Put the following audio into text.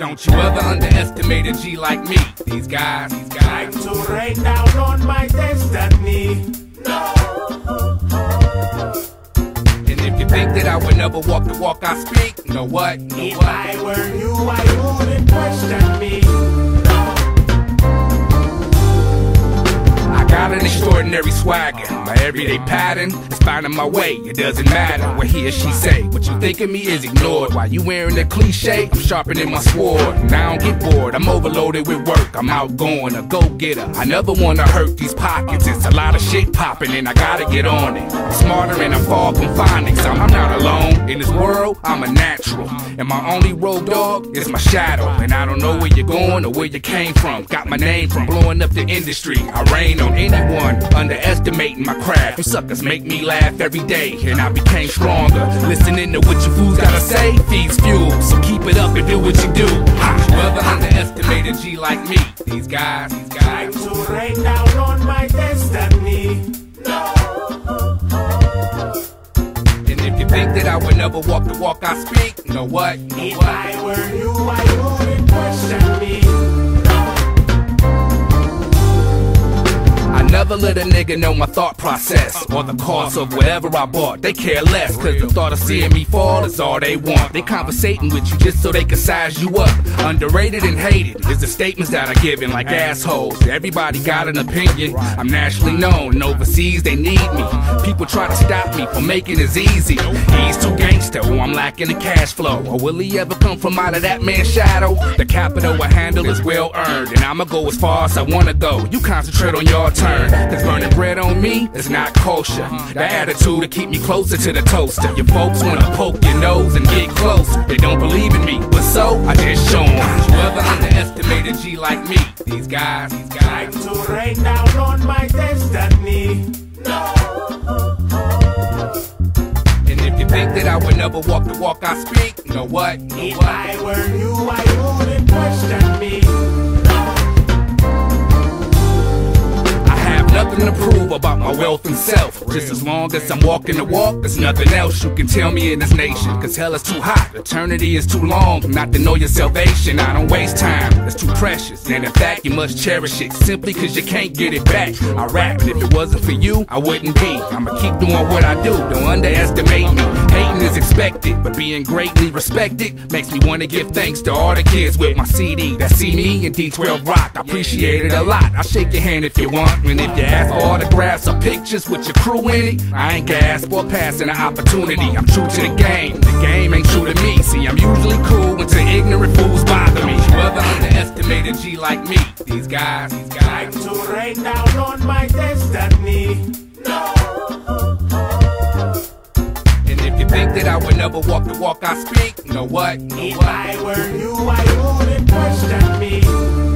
Don't you ever underestimate a G like me. These guys, these guys. to write down on my destiny. No. And if you think that I would never walk the walk I speak, know what? Know If what? I were you, I wouldn't question an extraordinary swagger. My everyday pattern is finding my way. It doesn't matter what he or she say. What you think of me is ignored. While you wearing a cliche, I'm sharpening my sword. Now I don't get bored. I'm overloaded with work. I'm outgoing, a go-getter. I never wanna hurt these pockets. Shit popping, and I gotta get on it. Smarter and I'm far from phonics. I'm, I'm not alone in this world. I'm a natural, and my only road dog is my shadow. And I don't know where you're going or where you came from. Got my name from blowing up the industry. I rain on anyone underestimating my craft. You suckers make me laugh every day, and I became stronger. Listening to what you fools gotta say feeds fuel. So keep it up and do what you do. Whoever underestimate a G like me, these guys, these guys. I would never walk the walk I speak, know what? Know If what? I were you, I wouldn't question me. Never let a nigga know my thought process or the cost of whatever I bought. They care less, cause the thought of seeing me fall is all they want. They conversating with you just so they can size you up. Underrated and hated is the statements that are given like assholes. Everybody got an opinion. I'm nationally known and overseas they need me. People try to stop me from making it easy. He's too gangster, or I'm lacking the cash flow. Or will he ever come from out of that man's shadow? The capital I handle is well earned, and I'ma go as far as I wanna go. You concentrate on your turn, cause burning bread on me is not kosher. The attitude to keep me closer to the toaster. Your folks wanna poke your nose and get close. They don't believe in me, but so I just show show 'em. Whoever underestimate a G like me, these guys, these guys. To write down on my destiny. No. And if you think that I would never walk the walk I speak, know what? Know If what? I were you, I wouldn't my wealth and self. Just as long as I'm walking the walk, there's nothing else you can tell me in this nation. Cause hell is too hot, eternity is too long not to know your salvation. I don't waste time, it's too precious. And in fact, you must cherish it simply cause you can't get it back. I rap, and if it wasn't for you, I wouldn't be. I'ma keep doing what I do, don't underestimate me. Hating is expected, but being greatly respected makes me wanna give thanks to all the kids with my CD that see me in D12 Rock. I appreciate it a lot. I'll shake your hand if you want, and if you ask for autographs or pictures with your crew in it, I ain't gas for passing an opportunity. I'm true to the game. The game ain't true to me. See, I'm usually cool until ignorant fools bother me. Whoever underestimate a G like me, these guys, these guys. Like To rain down on my destiny. No. And if you think that I would never walk the walk I speak, know what? Know If what? I were you, I wouldn't question me.